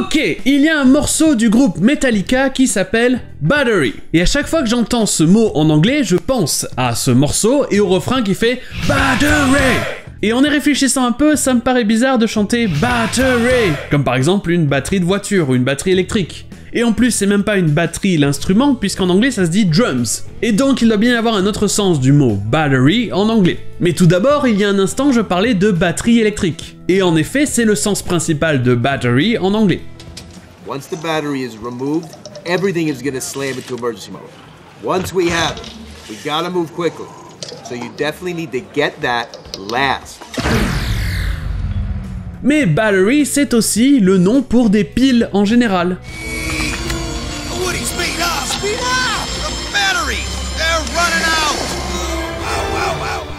Ok, il y a un morceau du groupe Metallica qui s'appelle Battery. Et à chaque fois que j'entends ce mot en anglais, je pense à ce morceau et au refrain qui fait Battery. Et en y réfléchissant un peu, ça me paraît bizarre de chanter Battery, comme par exemple une batterie de voiture ou une batterie électrique. Et en plus, c'est même pas une batterie l'instrument, puisqu'en anglais ça se dit drums. Et donc il doit bien y avoir un autre sens du mot battery en anglais. Mais tout d'abord, il y a un instant, je parlais de batterie électrique. Et en effet, c'est le sens principal de battery en anglais. Once the battery is removed, everything is going to slam into emergency mode. Once we have it, we gotta move quickly. So you definitely need to get that last. Mais battery, c'est aussi le nom pour des piles en général.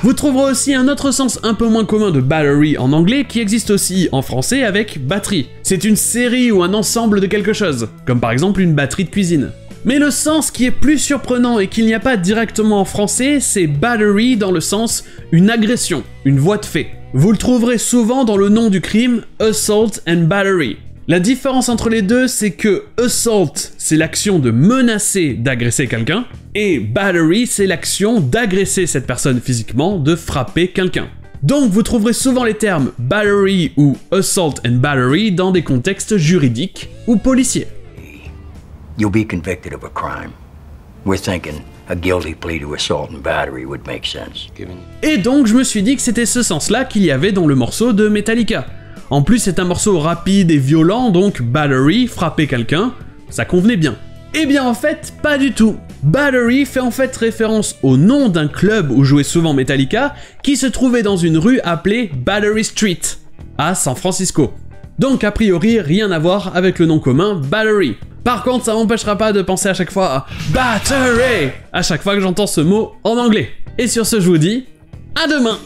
Vous trouverez aussi un autre sens un peu moins commun de battery en anglais qui existe aussi en français avec batterie. C'est une série ou un ensemble de quelque chose, comme par exemple une batterie de cuisine. Mais le sens qui est plus surprenant et qu'il n'y a pas directement en français, c'est battery dans le sens une agression, une voie de fait. Vous le trouverez souvent dans le nom du crime, assault and battery. La différence entre les deux, c'est que assault, c'est l'action de menacer d'agresser quelqu'un, et battery, c'est l'action d'agresser cette personne physiquement, de frapper quelqu'un. Donc vous trouverez souvent les termes battery ou assault and battery dans des contextes juridiques ou policiers. You'll be convicted of a crime. We're thinking a guilty plea to assault and battery would make sense. Et donc je me suis dit que c'était ce sens-là qu'il y avait dans le morceau de Metallica. En plus c'est un morceau rapide et violent, donc battery, frapper quelqu'un, ça convenait bien. Eh bien en fait, pas du tout. Battery fait en fait référence au nom d'un club où jouait souvent Metallica, qui se trouvait dans une rue appelée Battery Street, à San Francisco. Donc a priori rien à voir avec le nom commun Battery. Par contre, ça m'empêchera pas de penser à chaque fois à Battery à chaque fois que j'entends ce mot en anglais. Et sur ce, je vous dis à demain